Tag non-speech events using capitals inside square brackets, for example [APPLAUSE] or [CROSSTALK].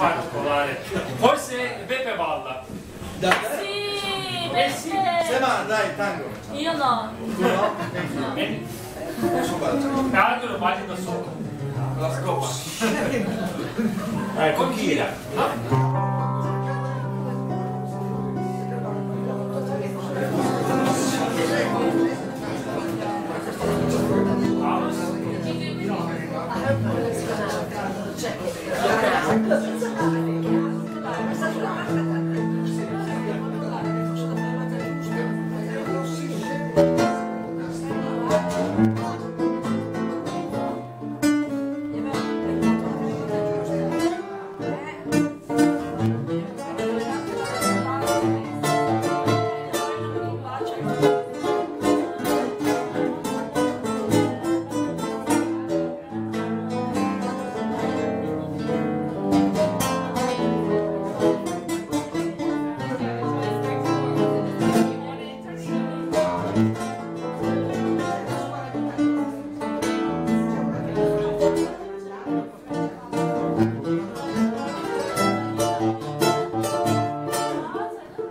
particolare. Forse Beppe balla. Dai, Sì, Eh sì. perché? Sema, dai, tango. Io no. Tu no? E Su ballo. tra l'altro lo balli da solo. La scopa. Eh, con Kira. Cioè, Thank [LAUGHS] you. Mm.